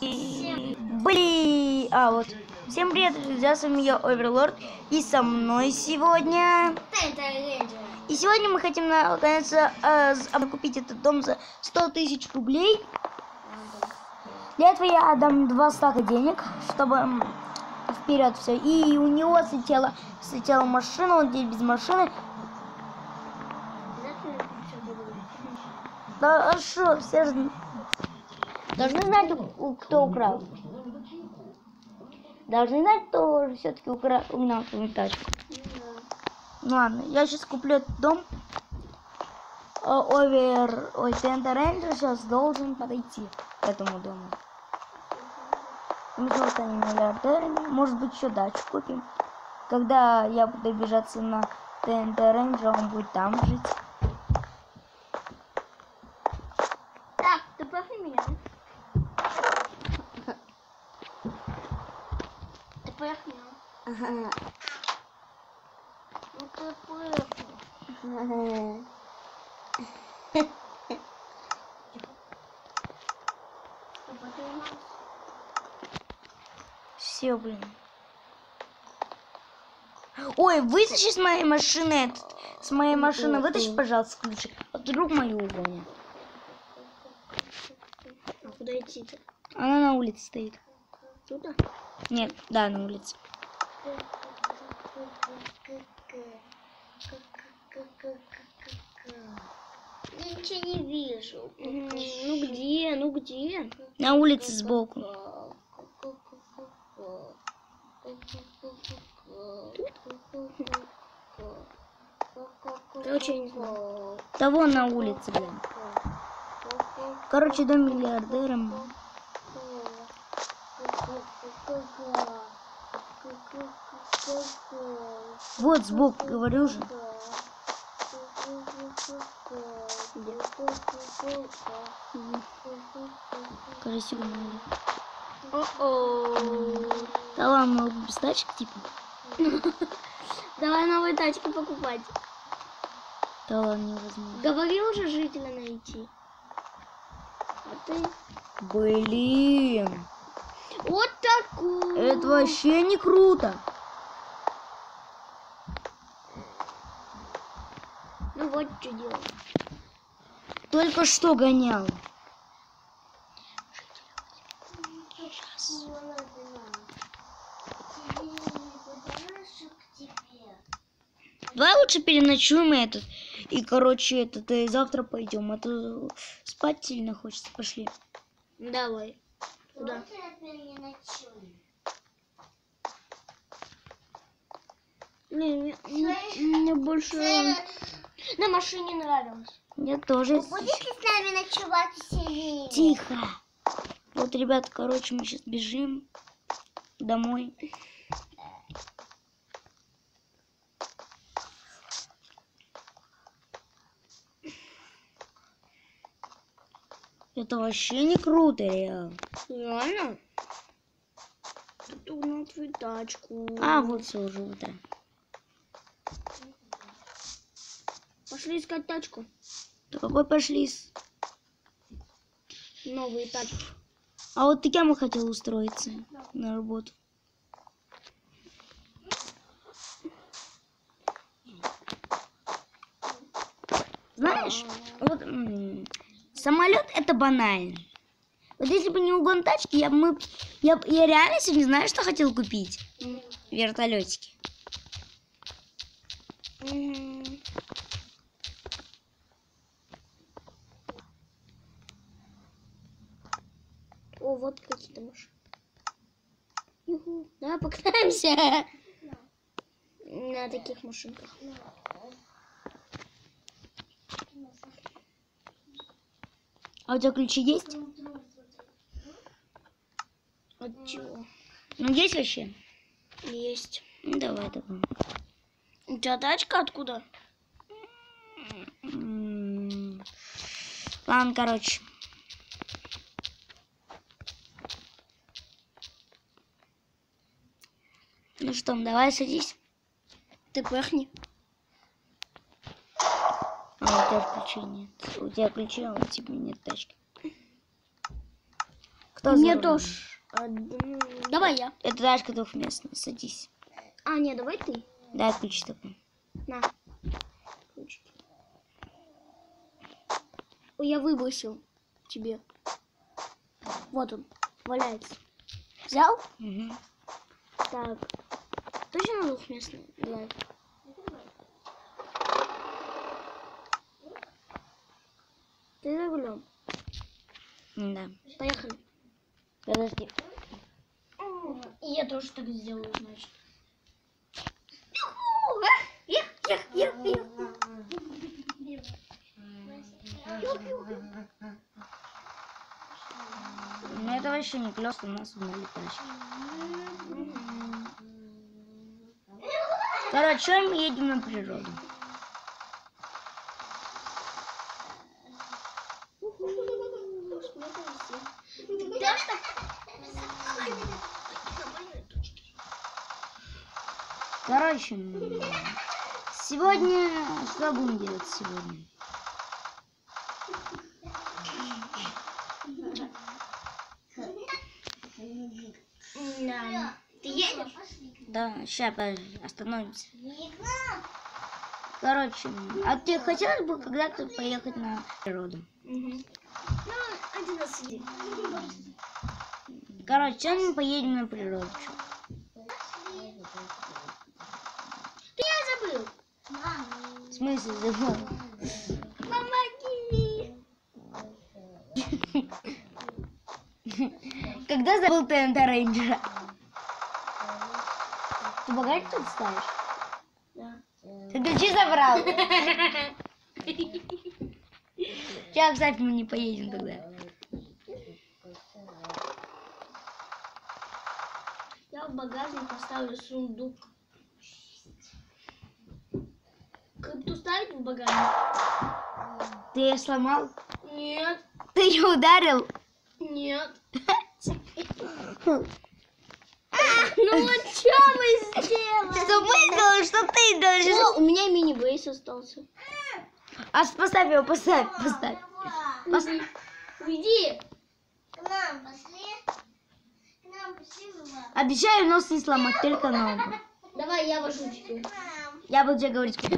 Блин! А, вот. Всем привет, друзья, с вами я, Оверлорд. И со мной сегодня... И сегодня мы хотим наконец-то э, купить этот дом за 100 тысяч рублей. Для этого я отдам два стака денег, чтобы вперед все. И у него слетела, слетела машина, он здесь без машины. Что, все же должны знать, кто украл. Должны знать, кто все-таки украл, угнал твою тачку. Ну ладно, я сейчас куплю этот дом. Овер, ой, Тента Рейнджер сейчас должен подойти к этому дому. Мы снова станем миллиардерами. Может быть, еще дачу купим. Когда я буду обижаться на ТНТ Рейнджер, он будет там жить. Так, ты пахни меня. Ты пахни. Ну ты пахни. Все, блин. Ой, вытащи с моей машины этот. С моей машины вытащи, пожалуйста, ключик. А вдруг мою угонят. А куда идти-то? Она на улице стоит. Туда? Нет, да, на улице. Я ничего не вижу. Ну где? Ну где? На улице сбоку. Короче, не знаю. Того на улице, блин. Короче, дом миллиардером. Вот сбоку, говорю же. О-о. Да ладно, мы без тачек, типа. Давай новые тачки покупать. Да ладно, невозможно. Говорил уже жителя найти. А ты? Блин. Это вообще не круто. Ну вот что делать. Только что гонял. Давай лучше переночуем этот. И, короче, этот, и завтра пойдем. А то спать сильно хочется. Пошли. Давай. Куда? Не, мне, мне- мне больше на машине нравилось. Мне тоже. с нами ночевать сильнее? Тихо. Вот, ребят, короче, мы сейчас бежим домой. Это вообще не круто, реально. Реально? Тут угнал твою тачку. А, вот все уже утро. Пошли искать тачку. Да какой пошли? с- Новые тачки. А вот ты кем хотел устроиться на работу? Знаешь, вот самолет это банально. Вот если бы не угон тачки, я мы, я, я реально сегодня знаю, что хотел купить? Вертолетики. Мгм. О, вот какие-то машины. Юху. Давай покатаемся. На таких машинках. А у тебя ключи есть? От чего? Ну есть вообще? Есть. Ну давай давай. У тебя тачка откуда? М, Ладно, короче. Ну что, давай садись. Ты пахни. Тебя ключей нет. У тебя ключи, а у тебя нет тачки. Кто Мне тоже. Давай я. Это Дашка двухместная, садись. А, не, давай ты. Дай ключ такой. На. Ой, я выбросил тебе. Вот он, валяется. Взял? Мгм. Так. Точно двухместный? Давай. Ты за рулем. Да. Поехали. Подожди. Я тоже так сделаю, значит. Ну это вообще не клёс, у нас тачки. Короче, мы едем на природу. Короче, сегодня... Что будем делать сегодня? Да. Ты едешь? Да, сейчас остановимся. Короче, а тебе хотелось бы когда-то поехать на природу? Ну, один раз сиди. Короче, сегодня мы поедем на природу. чё. Ты я забыл. Забыл? Помоги. Когда забыл ТНТ Рейнджера? Ты багажник тут ставишь? Да. Ты ключи забрал? Сейчас, кстати, мы не поедем тогда. Я в багажник поставлю сундук. Крипту ставить в багажник? Ты ее сломал? Нет, Ты ее ударил? нет. Ну вот что мы сделали? Что мы сделали, что ты делаешь? О, у меня мини-бейс остался. А поставь его, поставь, поставь. Пос- Уйди. К нам пошли. К нам пошли. Обещаю нос не сломать, только ногу. Давай, я вожу тебя. Я буду тебе говорить, куда.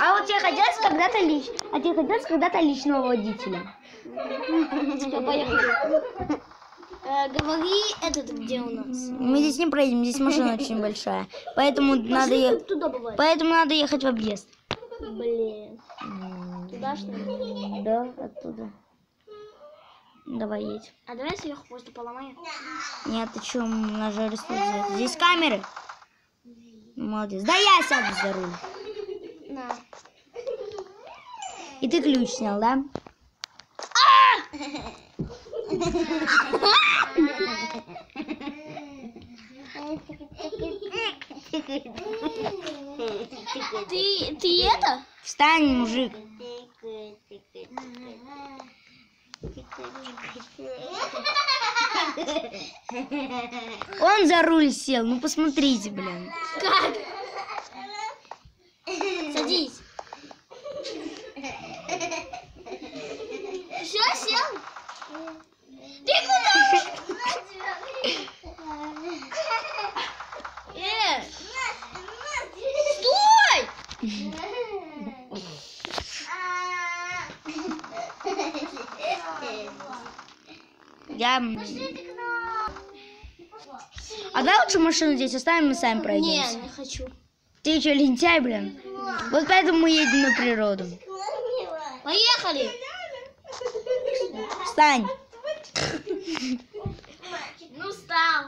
А вот тебе хотелось когда-то лич... А тебе хотелось когда-то личного водителя? Все, поехали. Э, говори, этот где у нас? Мы здесь не проедем, здесь машина очень большая. Поэтому надо, е-. Поэтому надо ехать в объезд. Блин. Туда что ли? Да, оттуда. Давай едь. А давай сверху просто поломаем. Нет, ты что, на же арестуют за это. Здесь камеры. Молодец. Да я сяду за руль. На. И ты ключ снял, да? Ты, ты это? Встань, мужик. Он за руль сел. Ну посмотрите, блин. Как? Садись. Все, сел? Ты куда? Э, стой! Я... м, А давай лучше машину здесь оставим и сами Не, пройдемся. не хочу. Ты что, лентяй, блин? Вот поэтому мы едем на природу. Поехали! Встань. Ну, встал.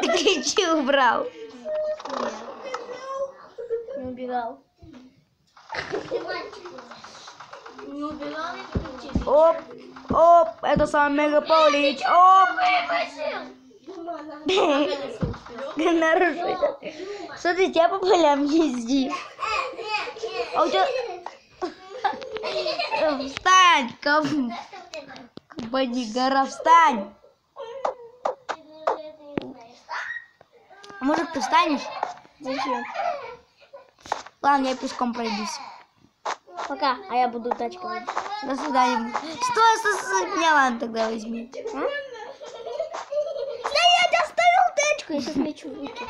Ты ключи убрал. Не убегал. Не убегал, я включил. Оп, оп, это сам мегаполич. Оп. Нарушитель. Смотрите, я по полям езди. А у тебя... Встань, ком... Боди, гора, встань. Может, ты встанешь? Зачем? Ладно, я пешком пройдусь. Пока, а я буду тачку. До свидания. Стой, стой, стой. Меня ладно тогда возьми. А? Да я тебе оставил тачку, я сейчас руки.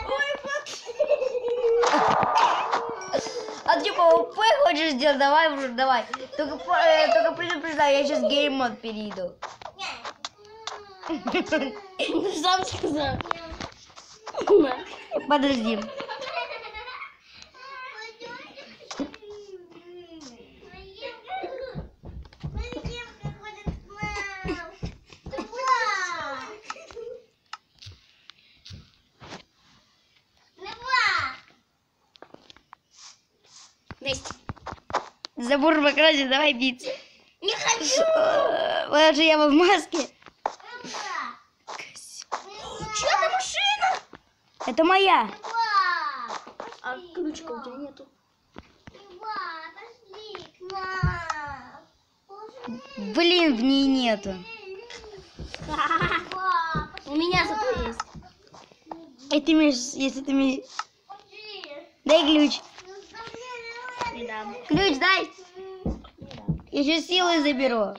А типа OP хочешь сделать? Давай уже, давай. Только, э, только предупреждаю, я сейчас game mode перейду. Ты сам сказал. Подожди. Забор покрасить, давай биться. Не хочу. Подожди, я в маске. Чья-то машина. Это моя. А ключика у тебя нету. Блин, в ней нету. У меня зато есть. Ты имеешь, если ты имеешь... Дай ключ. Дам. Ключ дай. Сейчас силой заберу.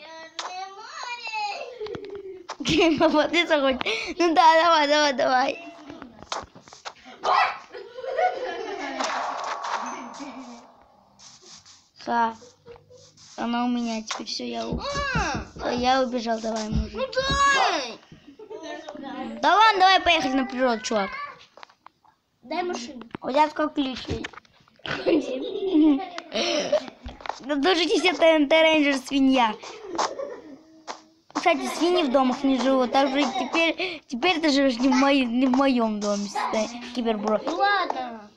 Попадется хоть. Ну да, давай, давай, давай. Ха. Она у меня теперь все, я, у- я убежал, давай, мужик. ну дай. Да ладно, давай поехать на природу, чувак. Дай машину. У тебя сколько ключей? Да дождитесь, это ТНТ Рейнджер свинья. Кстати, свиньи в домах не живут. Так же теперь, теперь ты живешь не в, мои- не в моем доме, Кибербро. Ну ладно.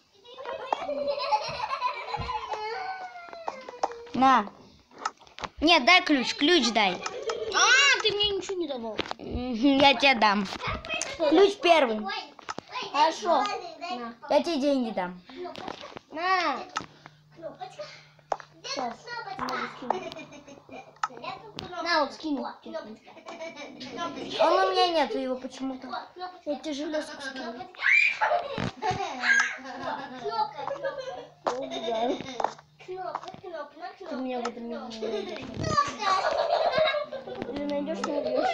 На. Нет, дай ключ, ключ дай. А, ты мне ничего не давал. Я тебе дам. Ключ первый. Хорошо. На. Я тебе деньги дам. На. Сейчас. На, вот скину. Он у меня нету его почему-то. Я тебе железку скину. Ты меня в этом не найдешь. Или найдешь, не убьешь.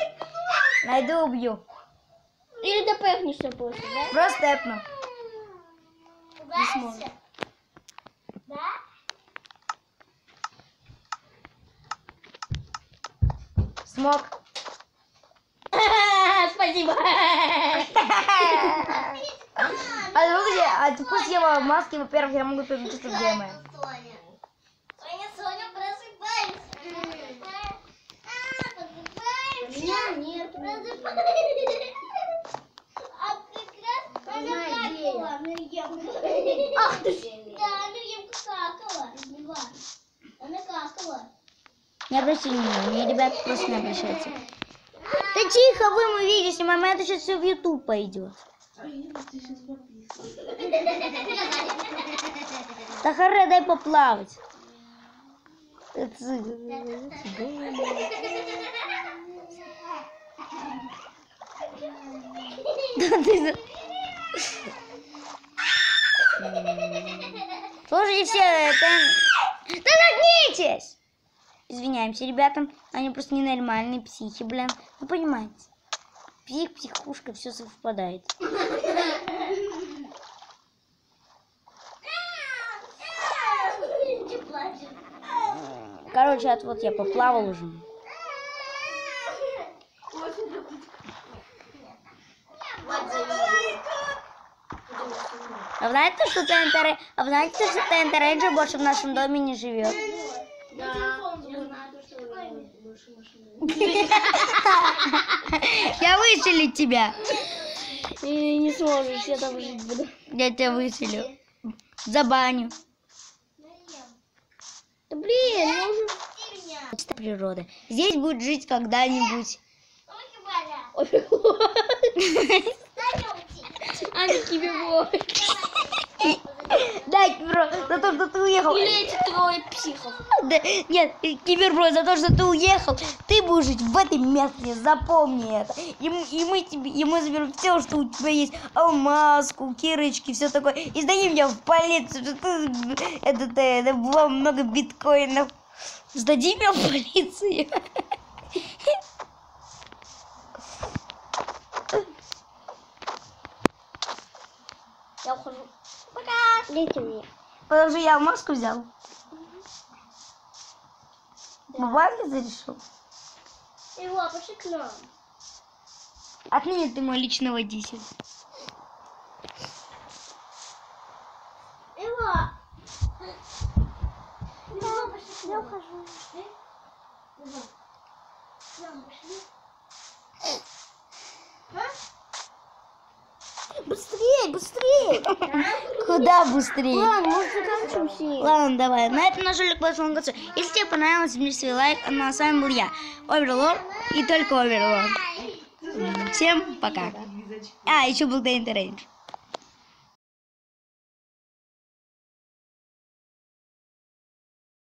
Найду, убью. Или допехнешься после, да? Просто эпну. Не сможешь. Смог. Спасибо. А слушай, а ты пусть я в маске, во-первых, я могу переключиться в геймы. Соня, Соня, просыпайся. А, просыпаемся. Меня нет. Просыпаемся. А как раз она Знаю, где я. какала, Мирьям. Ах ты ж. Да, Мирьям какала. Она какала. Не обращайте внимания, ребят, просто не обращайте. Да тихо, вы мы видео снимаем, а это сейчас все в YouTube пойдет. Да харе, дай поплавать. Слушайте все, это... Да нагнитесь! Извиняемся, ребятам, они просто ненормальные психи, блин. Вы понимаете? Псих, психушка, все совпадает. Короче, от вот я поплавал уже. А знаете, что ТНТ, а знаете, что ТНТ больше в нашем доме не живет? Да, я знаю, то, что больше машины. Я выселю тебя. И не сможешь, я там жить буду. Я тебя выселю. Забаню. Да блин, я уже... Это природа. Здесь будет жить когда-нибудь. А, кибербой. Да, Кибербро, за то, что ты уехал. Или эти трое психов. Да, нет, Кибербро, за то, что ты уехал, ты будешь жить в этой местности, запомни это. И, м- и мы тебе, и мы заберем все, что у тебя есть, алмазку, кирочки, все такое, и сдадим тебя в полицию, что ты, это, ты, это было много биткоинов. Сдадим меня в полицию. Я ухожу. Дайте мне. Подожди, я алмазку взял. Бабанка решил? Его, пошли к нам. Отныне ты мой личный водитель. Его. Его, пошли. Я ухожу. Его. К нам пошли. Быстрее, быстрее. Куда быстрее? Ладно, может. Ладно, давай. На этом наш ролик подошел концу. Если тебе понравилось, жми свой лайк. А с вами был я, Оверлорд и только Оверлорд. Всем пока. А, еще был Дэнни Рейндж.